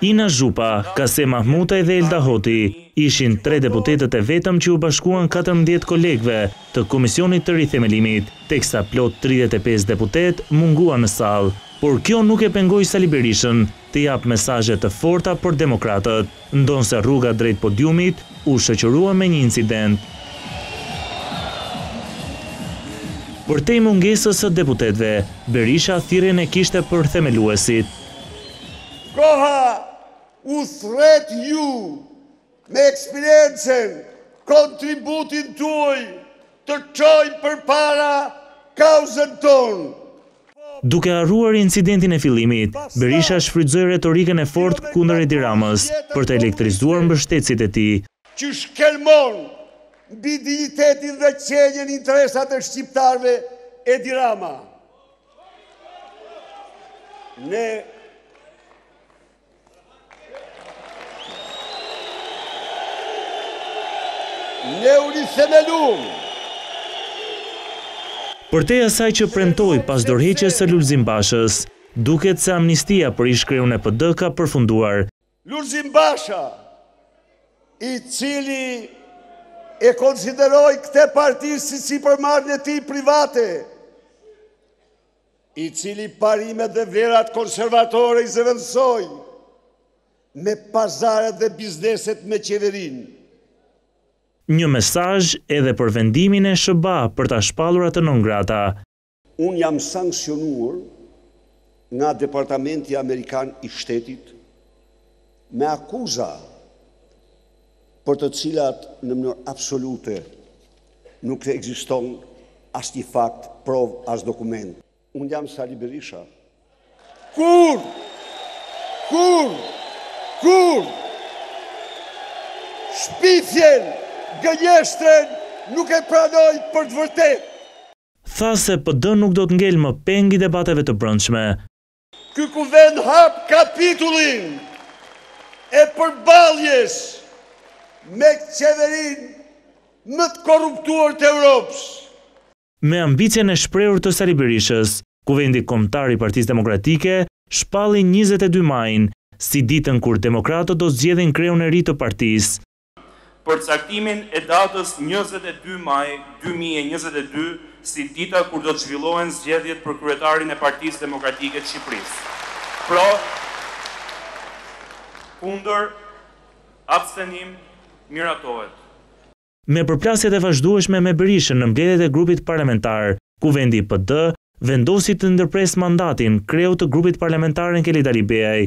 Ina Zhupa, Kasëm Mahmutaj dhe Elda Hoti ishin tre deputetët e vetëm që iu bashkuan katërmbëdhjetë kolegëve të Komisionit të Rithemelimit, teksa plot tridhjetë e pesë deputetë munguan në sallë. Por kjo nuk e pengoi Sali Berishën të japë mesazhe të forta për demokratët, ndonëse rruga drejt podiumit u shoqërua me një incident. Përtej mungesës së deputetëve, Berisha thirrjen e kishte për themeluesit. Koha ju thrret ju me eksperiencën, kontributin tuaj të çoni përpara kauzën tonë. Duke harruar incidentin e fillimit, Berisha shfrytëzoi retorikën e fortë kundër Edi Ramës për të elektrizuar mbështetësit e tij. Që shkelmon mbi dinjitetin dhe qenien interesat e shqiptarëve Edi Rama. Ne, ne u rithemeluam. Përtej asaj që premtoi pas dorëheqjes së Lulzim Bashës, duket se amnistia për ish-kreun e PD ka përfunduar. Lulzim Basha, i cili e konsideroi këtë parti si si ndërmarrjen e tij private, i cili parimet dhe vlerat konservatore i zëvendësoi me pazaret dhe bizneset me qeverinë. Një mesazh edhe për vendimin e SHBA për ta shpallur atë non grata. Unë jam sanksionuar nga Departamenti Amerikan i Shtetit me akuza për të cilat në mënyrë absolute nuk ekziston asnjë fakt, provë as dokument. Unë jam Sali Berisha. Kurrë! Kurrë! Kurrë! Shpifjen, gënjeshtrën nuk e pranoj për të vërtetë! tha se PD nuk do të ngelë më peng i debateve të brendshme. Ky Kuvend hap kapitullin e përballjes me qeverinë më të korruptuar të Europës. Me ambicien e shprehur të Sali Berishës, Kuvendi Kombëtar i Partisë Demokratike shpalli njëzet e dy majin si ditën kur demokratët do zgjedhin kreun e ri të partisë. përcaktimin e datës njëzet e dy maj dy mijë e njëzet e dy si dita kur do të zhvillohen zgjedhjet për kryetarin e Partisë Demokratike të Shqipërisë. Pro, Kundër, Abstenim, Miratohet. Me përplasjet e vazhdueshme me Berishën në mbledhjet e grupit parlamentar, Kuvendi i PD vendosi të ndërpresë mandatin kreut të grupit parlamentar Enkelejd Alibeaj,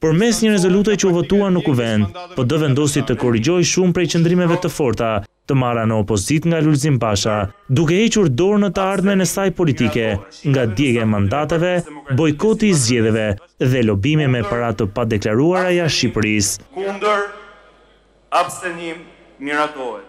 Përmes një rezolute që u votua në Kuvend, PD vendosi të korrigjojë shumë prej qëndrimeve të forta të marra në opozitë nga Lulzim Basha, duke hequr dorë në të ardhmen e saj politike nga djegia e mandateve, bojkoti i zgjedhjeve dhe lobimet me para të padeklaruara jashtë Shqipërisë. Kundër, abstenim, miratohet.